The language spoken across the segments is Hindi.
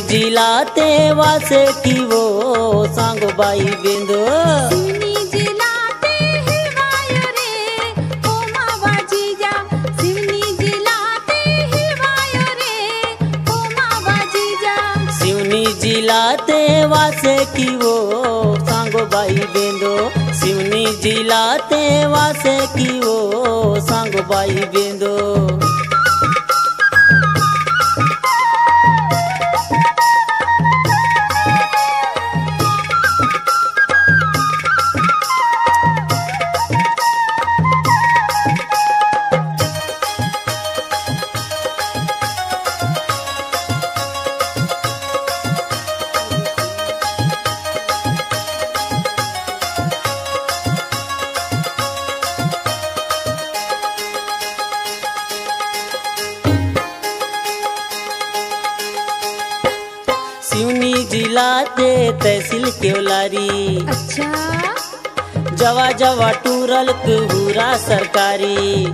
जिलाते वासे की वो सांगो बाई बिंदो। जिलाते वासे की वो सांगो बाई बिंदो। सिवनी जिलाते वासे की वो सांगो बाई बिंदो। सिवनी जिलाते तहसील केवलारी। अच्छा। जवा जवा टूरल कुहूरा सरकारी।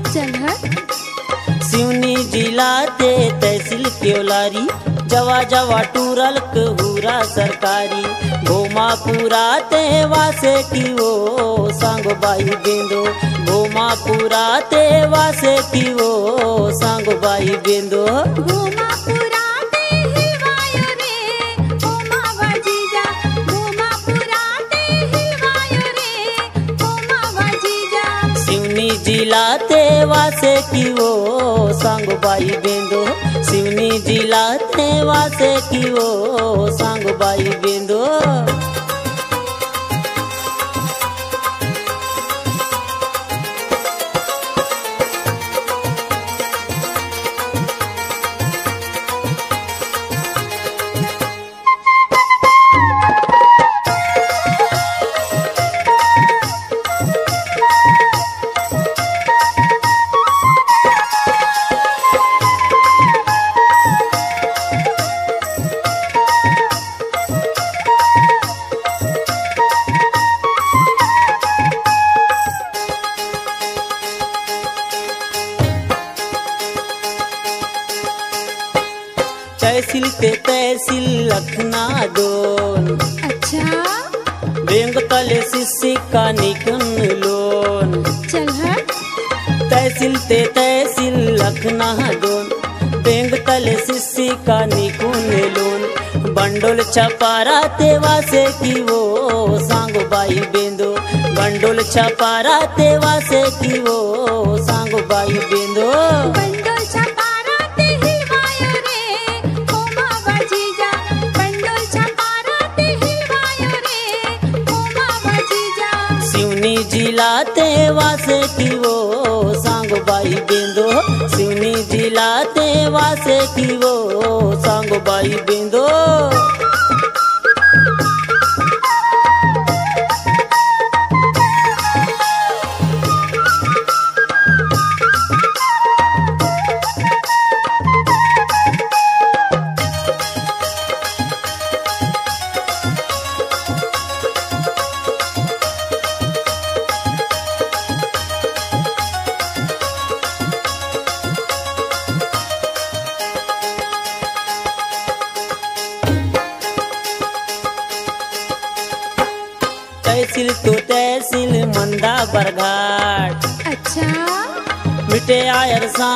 सिवनी जिलाते तहसील केवलारी। जवा जवा टूरल कुहूरा सरकारी। घोमा पूरा ते वासे की वो संग बाई बिंदो। घोमा पूरा ते वासे की वो संग बाई बिंदो। घूमा सिवनी जिलाते वासे की वो संग बाई बिंदो। सिवनी जिलाते वासे की वो संग बाई बिंदो। तहसील ते तहसील लखना दोन अच्छा। बैंक तले सिसी का निकन लोन। चल तहसील ते तहसील लखना दोन बैंक तले सिसी का निकुन लोन। बंडोल छपारा तेवा से की वो सांगो बाई बेंदो। बंडोल छपारा तेवा से की वो सांगो बाई बेंदो। बंडोल सिवनी जिलाते वासे की वो सांग बाई बिंदो। सिवनी जिलाते वासे की वो सांग बाई बेंदो। तहसील तो तहसील मंदा बरघाट। अच्छा। मिटे आयर सा